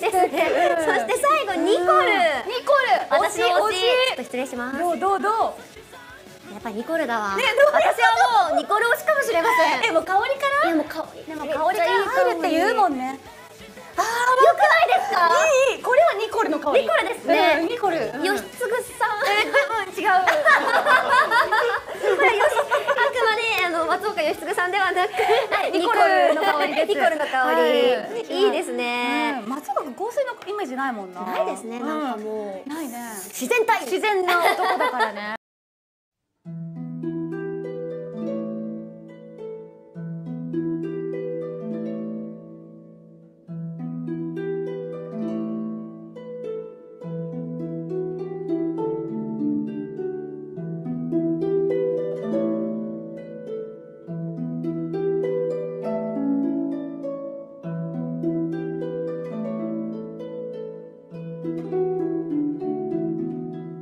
ですね。そして最後ニコル。ニコル私の推し。ちょっ惜と失礼します。どうどうどう？やっぱニコルだわ。ねどう私はもうニコル推しかもしれません。えもう香りから？いやもう香り。でも香りから入るって言うもんねああ、よくないですか？いいこれはニコルの香りニコルですねうんニコル吉嗣さん。違うこれよし、あくまであの松岡義嗣さんではなく、ニコルの香りです。ニコルの香り、はい。い、いですね。うん。松岡君香水のイメージないもんな。ないですね、なんかうもう、ないね。自然体。自然な男だからね「